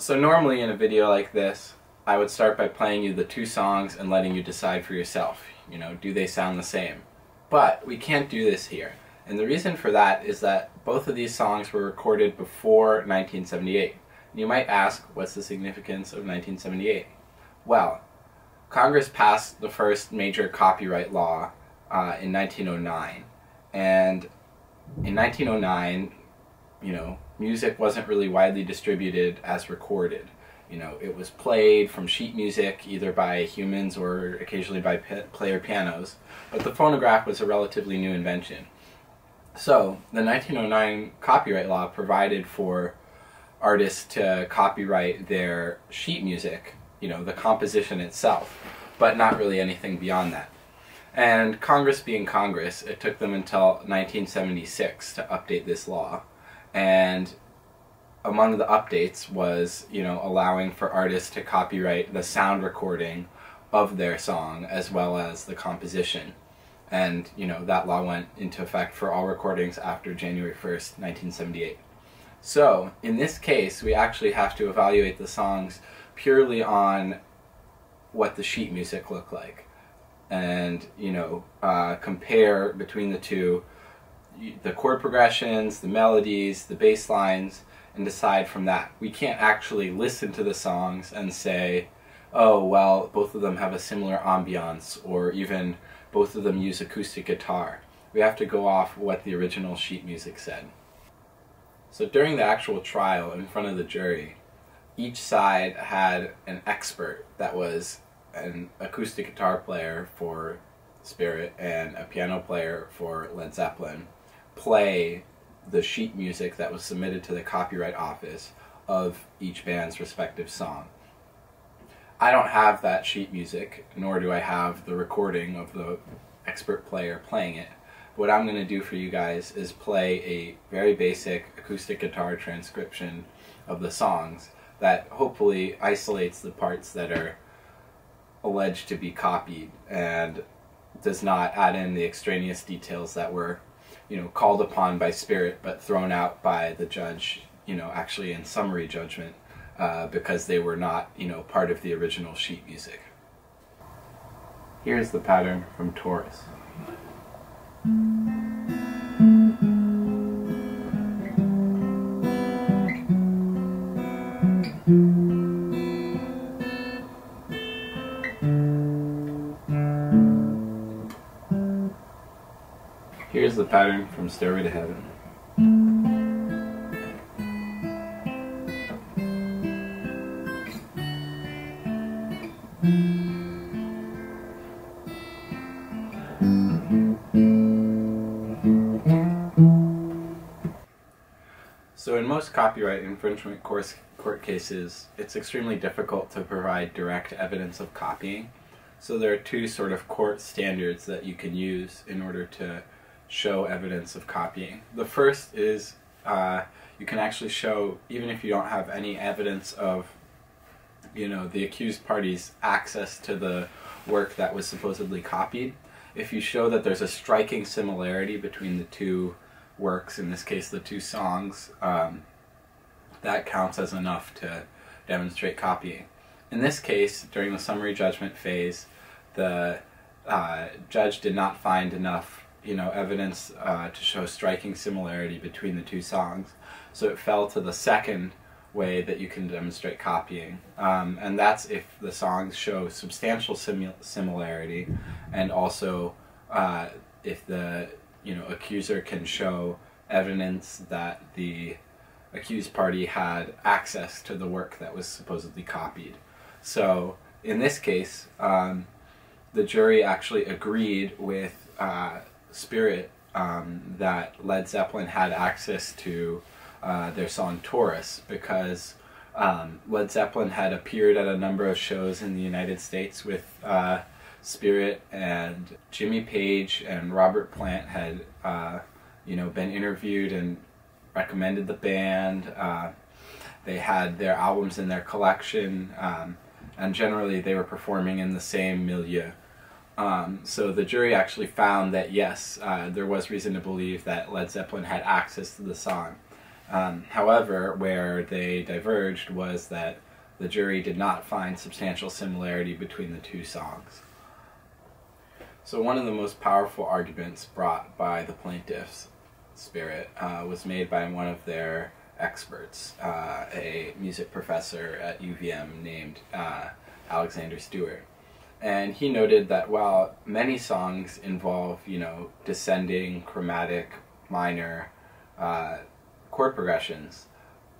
So normally in a video like this, I would start by playing you the two songs and letting you decide for yourself. You know, do they sound the same? But we can't do this here. And the reason for that is that both of these songs were recorded before 1978. You might ask, what's the significance of 1978? Well, Congress passed the first major copyright law uh, in 1909. And in 1909, you know, music wasn't really widely distributed as recorded. You know, it was played from sheet music either by humans or occasionally by player pianos, but the phonograph was a relatively new invention. So, the 1909 copyright law provided for artists to copyright their sheet music, you know, the composition itself, but not really anything beyond that. And Congress being Congress, it took them until 1976 to update this law. And among the updates was, you know, allowing for artists to copyright the sound recording of their song as well as the composition. And, you know, that law went into effect for all recordings after January 1st, 1978. So, in this case, we actually have to evaluate the songs purely on what the sheet music looked like. And, you know, uh, compare between the two the chord progressions, the melodies, the bass lines, and decide from that. We can't actually listen to the songs and say, oh, well, both of them have a similar ambiance, or even both of them use acoustic guitar. We have to go off what the original sheet music said. So during the actual trial in front of the jury, each side had an expert that was an acoustic guitar player for Spirit and a piano player for Led Zeppelin play the sheet music that was submitted to the Copyright Office of each band's respective song. I don't have that sheet music, nor do I have the recording of the expert player playing it what I'm going to do for you guys is play a very basic acoustic guitar transcription of the songs that hopefully isolates the parts that are alleged to be copied and does not add in the extraneous details that were you know called upon by spirit but thrown out by the judge you know actually in summary judgment uh, because they were not you know part of the original sheet music. Here's the pattern from Taurus Here's the pattern from Stairway to Heaven. So in most copyright infringement court cases, it's extremely difficult to provide direct evidence of copying. So there are two sort of court standards that you can use in order to show evidence of copying. The first is uh, you can actually show, even if you don't have any evidence of you know, the accused party's access to the work that was supposedly copied, if you show that there's a striking similarity between the two works, in this case the two songs, um, that counts as enough to demonstrate copying. In this case, during the summary judgment phase, the uh, judge did not find enough you know, evidence uh, to show striking similarity between the two songs. So it fell to the second way that you can demonstrate copying. Um, and that's if the songs show substantial similarity and also uh, if the you know accuser can show evidence that the accused party had access to the work that was supposedly copied. So in this case, um, the jury actually agreed with uh, Spirit um, that Led Zeppelin had access to uh, their song Taurus because um, Led Zeppelin had appeared at a number of shows in the United States with uh, Spirit and Jimmy Page and Robert Plant had uh, you know been interviewed and recommended the band. Uh, they had their albums in their collection, um, and generally they were performing in the same milieu. Um, so the jury actually found that yes, uh, there was reason to believe that Led Zeppelin had access to the song. Um, however, where they diverged was that the jury did not find substantial similarity between the two songs. So, one of the most powerful arguments brought by the plaintiffs' spirit uh, was made by one of their experts, uh, a music professor at UVM named uh, Alexander Stewart. And he noted that while many songs involve, you know, descending, chromatic, minor uh, chord progressions,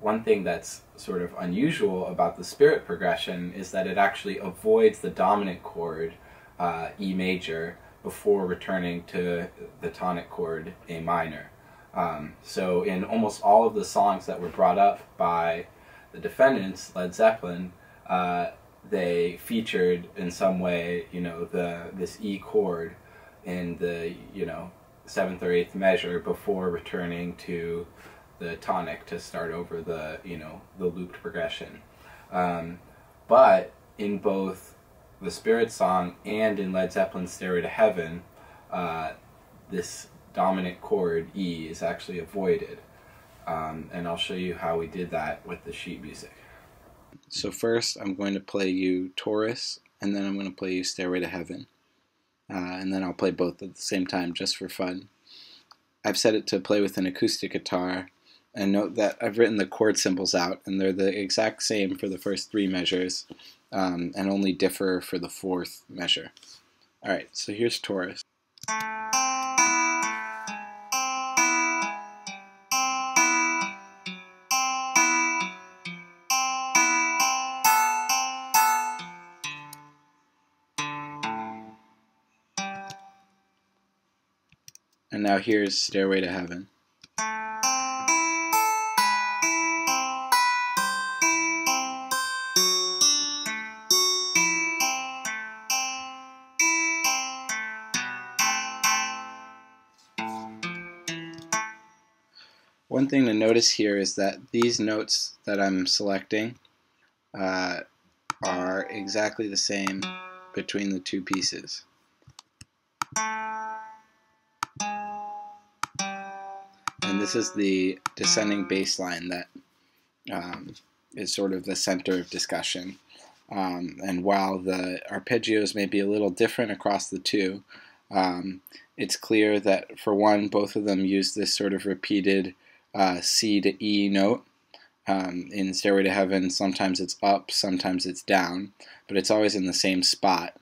one thing that's sort of unusual about the spirit progression is that it actually avoids the dominant chord, uh, E major, before returning to the tonic chord, A minor. Um, so in almost all of the songs that were brought up by the defendants, Led Zeppelin, uh, they featured in some way, you know, the this E chord in the you know seventh or eighth measure before returning to the tonic to start over the you know the looped progression. Um, but in both the Spirit song and in Led Zeppelin's Stairway to Heaven, uh, this dominant chord E is actually avoided. Um, and I'll show you how we did that with the sheet music. So first I'm going to play you Taurus, and then I'm going to play you Stairway to Heaven. Uh, and then I'll play both at the same time just for fun. I've set it to play with an acoustic guitar, and note that I've written the chord symbols out, and they're the exact same for the first three measures, um, and only differ for the fourth measure. Alright, so here's Taurus. Now here's Stairway to Heaven. One thing to notice here is that these notes that I'm selecting uh, are exactly the same between the two pieces. This is the descending bass line that um, is sort of the center of discussion. Um, and while the arpeggios may be a little different across the two, um, it's clear that for one, both of them use this sort of repeated uh, C to E note. Um, in Stairway to Heaven, sometimes it's up, sometimes it's down, but it's always in the same spot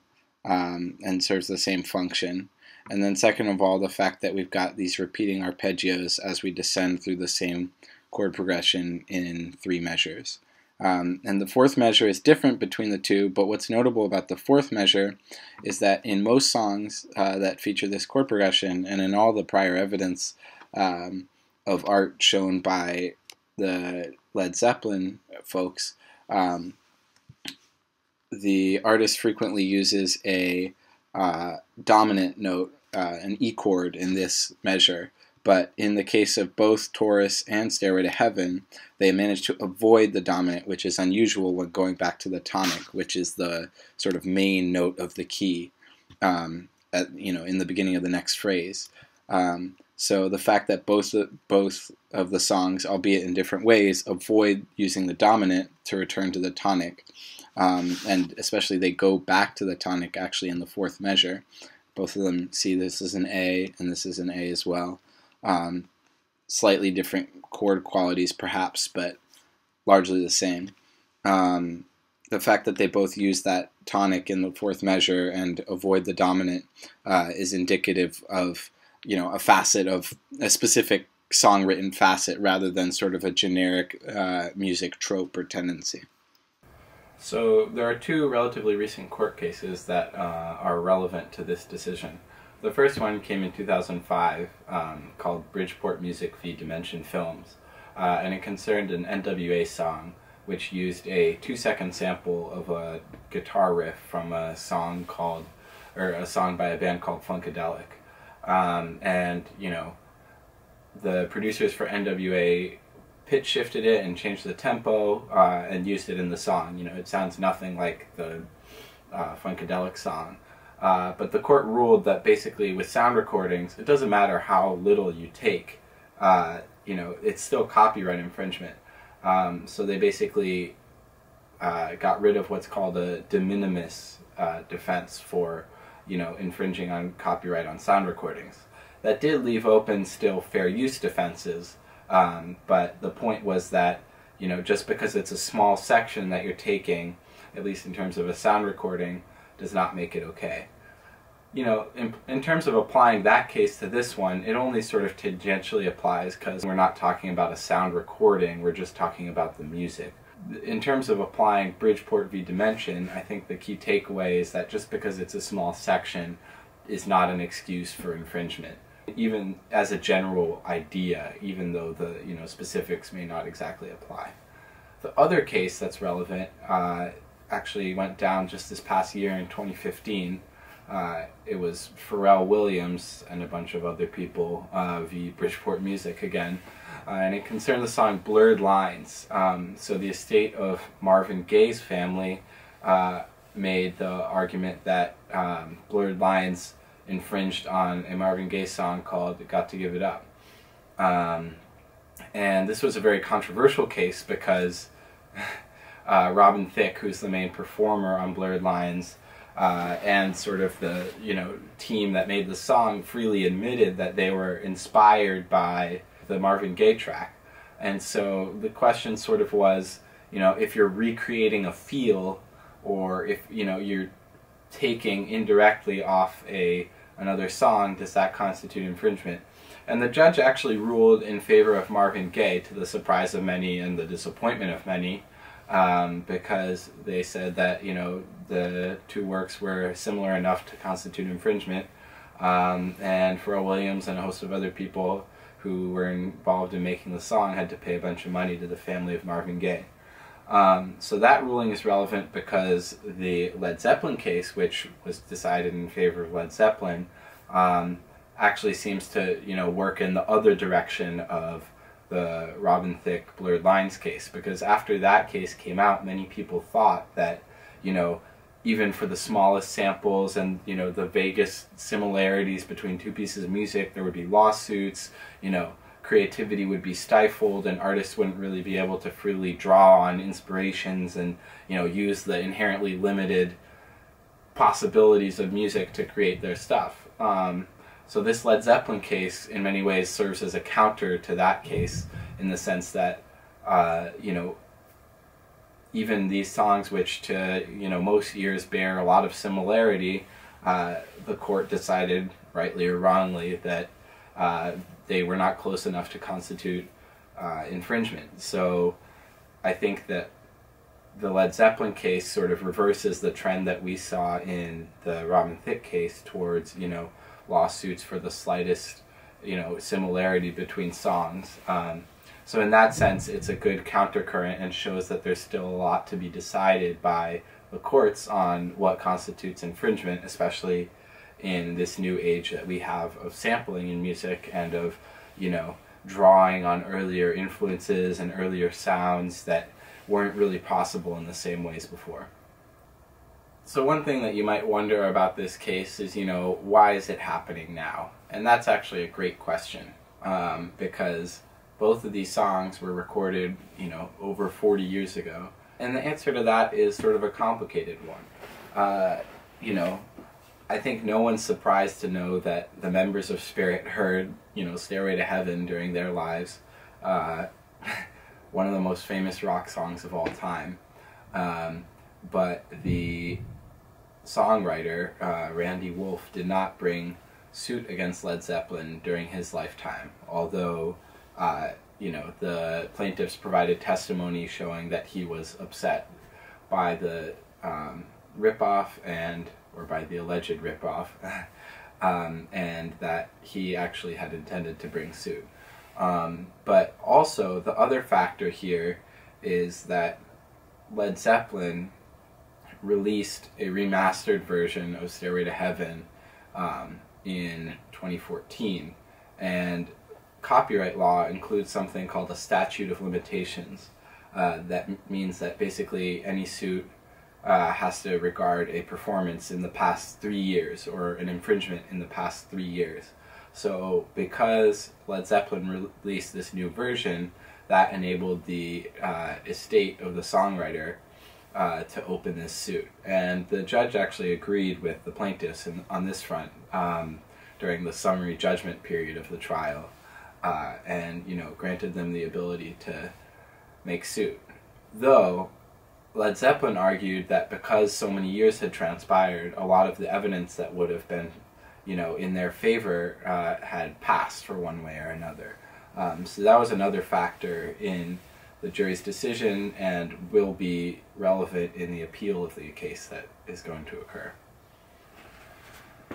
um, and serves the same function. And then second of all, the fact that we've got these repeating arpeggios as we descend through the same chord progression in three measures. Um, and the fourth measure is different between the two, but what's notable about the fourth measure is that in most songs uh, that feature this chord progression, and in all the prior evidence um, of art shown by the Led Zeppelin folks, um, the artist frequently uses a uh, dominant note uh, an E chord in this measure. But in the case of both Taurus and Stairway to Heaven, they managed to avoid the dominant, which is unusual when going back to the tonic, which is the sort of main note of the key, um, at, you know, in the beginning of the next phrase. Um, so the fact that both both of the songs, albeit in different ways, avoid using the dominant to return to the tonic, um, and especially they go back to the tonic actually in the fourth measure, both of them see this as an A and this is an A as well. Um, slightly different chord qualities perhaps, but largely the same. Um, the fact that they both use that tonic in the fourth measure and avoid the dominant uh, is indicative of you know a facet of a specific song written facet rather than sort of a generic uh, music trope or tendency. So there are two relatively recent court cases that uh, are relevant to this decision. The first one came in 2005, um, called Bridgeport Music v. Dimension Films, uh, and it concerned an NWA song which used a two-second sample of a guitar riff from a song called, or a song by a band called Funkadelic. Um, and, you know, the producers for NWA pitch shifted it and changed the tempo uh, and used it in the song. You know, it sounds nothing like the uh, Funkadelic song. Uh, but the court ruled that basically with sound recordings, it doesn't matter how little you take. Uh, you know, it's still copyright infringement. Um, so they basically uh, got rid of what's called a de minimis uh, defense for, you know, infringing on copyright on sound recordings. That did leave open still fair use defenses, um, but the point was that, you know, just because it's a small section that you're taking, at least in terms of a sound recording, does not make it okay you know, in, in terms of applying that case to this one, it only sort of tangentially applies because we're not talking about a sound recording, we're just talking about the music. In terms of applying Bridgeport v. Dimension, I think the key takeaway is that just because it's a small section is not an excuse for infringement. Even as a general idea, even though the you know specifics may not exactly apply. The other case that's relevant uh, actually went down just this past year in 2015 uh, it was Pharrell Williams and a bunch of other people uh, v. Bridgeport Music again. Uh, and it concerned the song Blurred Lines. Um, so the estate of Marvin Gaye's family uh, made the argument that um, Blurred Lines infringed on a Marvin Gaye song called Got to Give It Up. Um, and this was a very controversial case because uh, Robin Thicke, who's the main performer on Blurred Lines, uh, and sort of the you know team that made the song freely admitted that they were inspired by the Marvin Gaye track, and so the question sort of was, you know, if you're recreating a feel, or if you know you're taking indirectly off a another song, does that constitute infringement? And the judge actually ruled in favor of Marvin Gaye, to the surprise of many and the disappointment of many, um, because they said that you know the two works were similar enough to constitute infringement, um, and Pharrell Williams and a host of other people who were involved in making the song had to pay a bunch of money to the family of Marvin Gaye. Um, so that ruling is relevant because the Led Zeppelin case, which was decided in favor of Led Zeppelin, um, actually seems to you know work in the other direction of the Robin Thicke Blurred Lines case because after that case came out, many people thought that, you know, even for the smallest samples and you know the vaguest similarities between two pieces of music, there would be lawsuits. You know, creativity would be stifled, and artists wouldn't really be able to freely draw on inspirations and you know use the inherently limited possibilities of music to create their stuff. Um, so this Led Zeppelin case, in many ways, serves as a counter to that case, in the sense that, uh, you know, even these songs, which to you know most ears bear a lot of similarity, uh, the court decided, rightly or wrongly, that uh, they were not close enough to constitute uh, infringement. So, I think that the Led Zeppelin case sort of reverses the trend that we saw in the Robin Thicke case towards you know lawsuits for the slightest, you know, similarity between songs. Um, so in that sense, it's a good countercurrent and shows that there's still a lot to be decided by the courts on what constitutes infringement, especially in this new age that we have of sampling in music and of, you know, drawing on earlier influences and earlier sounds that weren't really possible in the same ways before. So one thing that you might wonder about this case is, you know, why is it happening now? And that's actually a great question um, because both of these songs were recorded, you know, over 40 years ago. And the answer to that is sort of a complicated one. Uh, you know, I think no one's surprised to know that the members of Spirit heard, you know, Stairway to Heaven during their lives. Uh, one of the most famous rock songs of all time. Um, but the songwriter uh, Randy Wolfe did not bring suit against Led Zeppelin during his lifetime, although uh, you know the plaintiffs provided testimony showing that he was upset by the um, ripoff and or by the alleged ripoff, um, and that he actually had intended to bring suit. Um, but also the other factor here is that Led Zeppelin released a remastered version of Stairway to Heaven um, in 2014, and copyright law includes something called a statute of limitations. Uh, that means that basically any suit uh, has to regard a performance in the past three years or an infringement in the past three years. So because Led Zeppelin released this new version, that enabled the uh, estate of the songwriter uh, to open this suit. And the judge actually agreed with the plaintiffs in, on this front um, during the summary judgment period of the trial, uh, and you know granted them the ability to make suit. Though Led Zeppelin argued that because so many years had transpired, a lot of the evidence that would have been, you know, in their favor uh, had passed for one way or another. Um, so that was another factor in the jury's decision and will be relevant in the appeal of the case that is going to occur.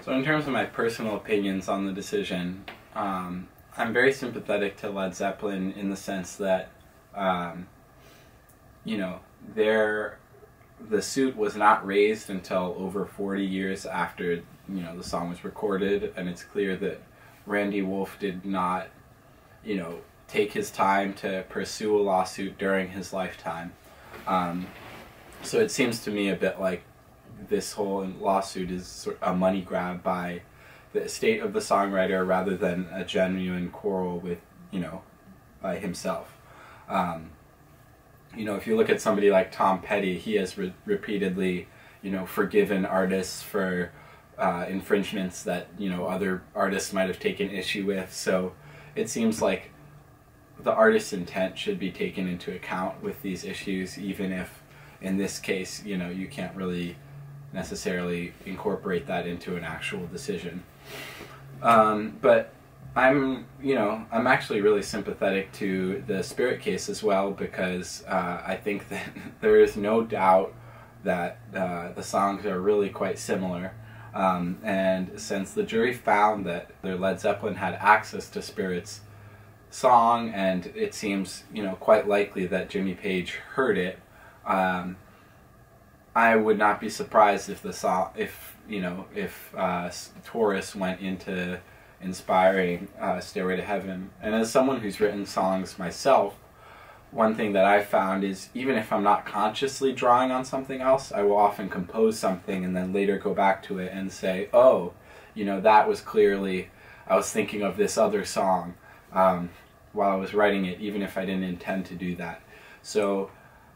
So, in terms of my personal opinions on the decision, um, I'm very sympathetic to Led Zeppelin in the sense that, um, you know, their the suit was not raised until over 40 years after you know the song was recorded, and it's clear that Randy Wolfe did not, you know, take his time to pursue a lawsuit during his lifetime. Um, so it seems to me a bit like this whole lawsuit is a money grab by the estate of the songwriter rather than a genuine quarrel with, you know, by himself. Um, you know, if you look at somebody like Tom Petty, he has re- repeatedly, you know, forgiven artists for uh, infringements that you know other artists might have taken issue with. So it seems like the artist's intent should be taken into account with these issues, even if in this case, you know, you can't really necessarily incorporate that into an actual decision. Um, but I'm, you know, I'm actually really sympathetic to the spirit case as well because uh, I think that there is no doubt that uh, the songs are really quite similar. Um, and since the jury found that their Led Zeppelin had access to Spirit's song, and it seems, you know, quite likely that Jimmy Page heard it, um, I would not be surprised if the song, if you know, if uh, Taurus went into inspiring uh, Stairway to Heaven. And as someone who's written songs myself, one thing that I've found is even if I'm not consciously drawing on something else, I will often compose something and then later go back to it and say, oh, you know, that was clearly, I was thinking of this other song um, while I was writing it, even if I didn't intend to do that. So,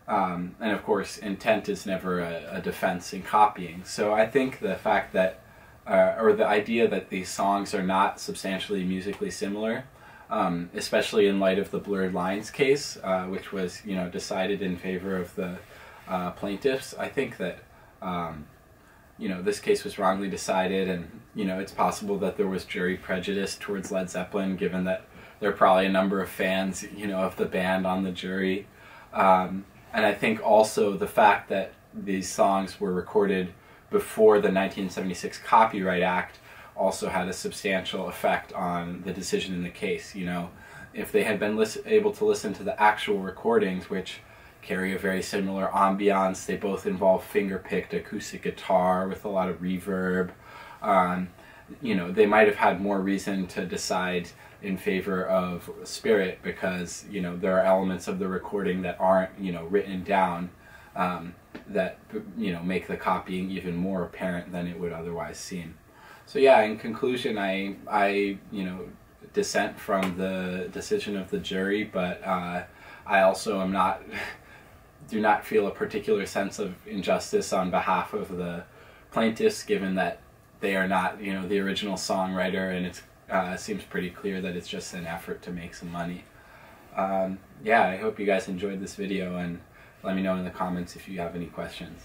um, and of course, intent is never a, a defense in copying. So I think the fact that uh, or the idea that these songs are not substantially musically similar, um, especially in light of the blurred lines case, uh, which was you know decided in favor of the uh, plaintiffs. I think that um, you know this case was wrongly decided, and you know it's possible that there was jury prejudice towards Led Zeppelin, given that there are probably a number of fans you know of the band on the jury, um, and I think also the fact that these songs were recorded before the 1976 Copyright Act also had a substantial effect on the decision in the case. You know, if they had been able to listen to the actual recordings, which carry a very similar ambiance, they both involve finger-picked acoustic guitar with a lot of reverb. Um, you know, they might have had more reason to decide in favor of Spirit because you know there are elements of the recording that aren't you know written down. Um, that you know make the copying even more apparent than it would otherwise seem. So yeah, in conclusion, I I you know dissent from the decision of the jury, but uh, I also am not do not feel a particular sense of injustice on behalf of the plaintiffs, given that they are not you know the original songwriter, and it uh, seems pretty clear that it's just an effort to make some money. Um, yeah, I hope you guys enjoyed this video and let me know in the comments if you have any questions.